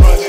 much.